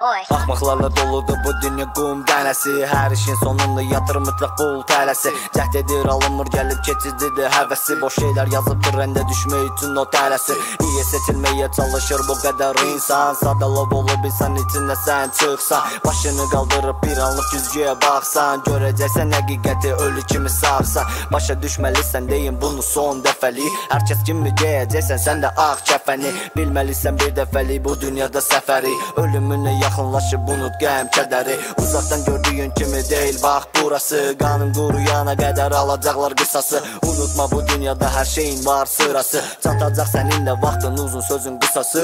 Axmaqlarla doludur bu dünya qum dənəsi Hər işin sonunda yatır mütləq pul tələsi Cəhd edir alınmır gəlib keçicidir həvəsi Boş şeylər yazıb trəndə düşmək üçün o tələsi Niyə seçilməyə çalışır bu qədər insan. Sadalov olub insan içində sən çıxsan Başını qaldırıb bir anlıq güzgüyə baxsan Görəcəksən həqiqəti ölü kimi sağsan Başa düşməlisən deyin bunu son dəfəlik Hər kəs kimi geyəcəksən sən də ağ kəfəni Bilməlisən bir dəfəlik bu dünyada səfəri Ölümünə yaxınlaşıb unut qəm kədəri. Uzaqdan gördüyün kimi deyil bax burası. Qanın quruyana qədər alacaqlar qısası. Unutma bu dünyada hər şeyin var sırası. Çatacaq sənin də vaxtın uzun sözün qısası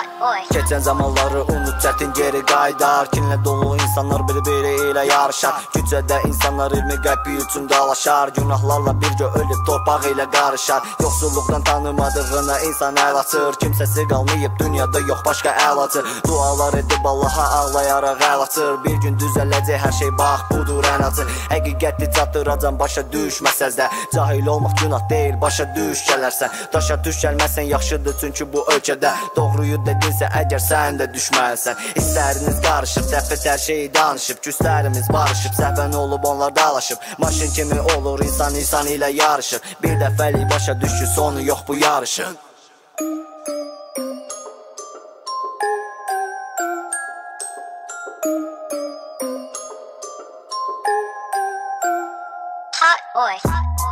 Hot boy. Keçən zamanları unut çətin geri qaydar Kinlə dolu insanlar bir-biri ilə yarışar. Küçədə insanlar 20 qəpi üçün dalaşar Günahlarla bircə ölüb torpaq ilə qarışar Yoxsulluqdan tanımadığına insan əl açır Kimsəsi qalmayıb dünyada yox başqa əlacı Dualar edib Allaha ağlayaraq əl açır Bir gün düzələcək hər şey bax budur ən acı Həqiqəti çatdıracam başa düşməsəz də Cahil olmaq günah deyil başa düş gələrsən Daşa düş gəlməsən yaxşıdır çünki bu ölkədə Doğruyu dedinsə əgər sən də düşmənsən Hissləriniz qarışıb, səfət hər şeyi danışıb Küslərimiz barışıb, səhvən olub onlar dalaşıb Maşın kimi olur, insan insan ilə yarışır Bir dəfəlik başa düşür, sonu yox bu yarışın Hot boy. Hot boy.